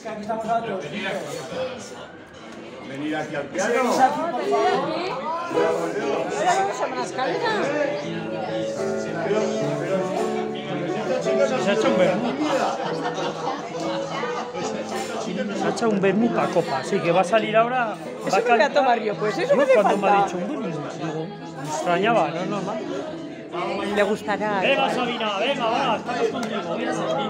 Es que aquí estamos a otros. Venir aquí al piano. venís aquí, por favor. Ahora vamos a. Pero, pero, no Se ha hecho un vermú. Se ha hecho un vermú para copa, así que va a salir ahora. Va Eso a me voy a tomar yo, pues eso me hace cuando me ha dicho un vermú, digo, me extrañaba, no es normal. Le gustará. Venga, Sabina, venga, va, estamos contigo. venga.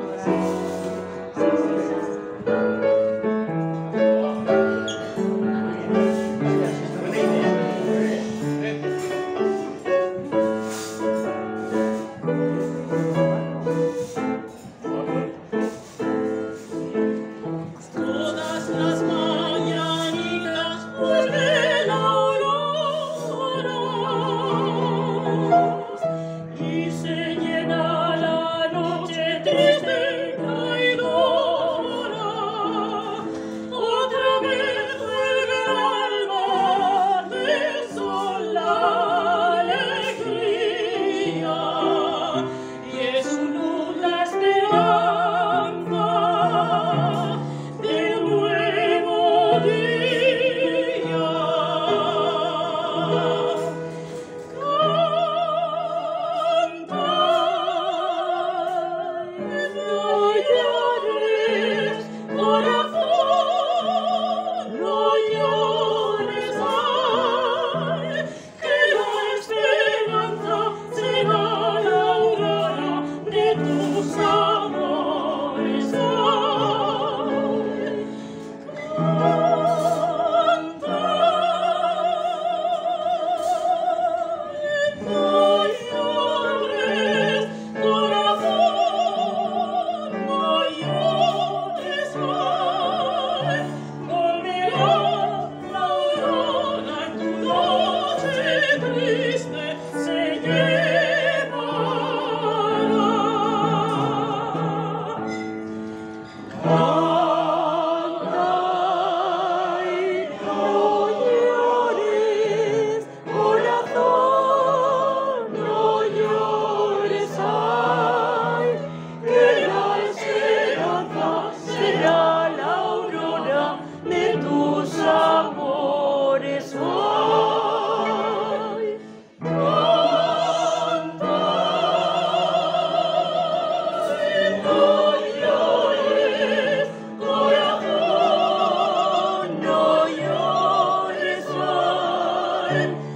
Lord.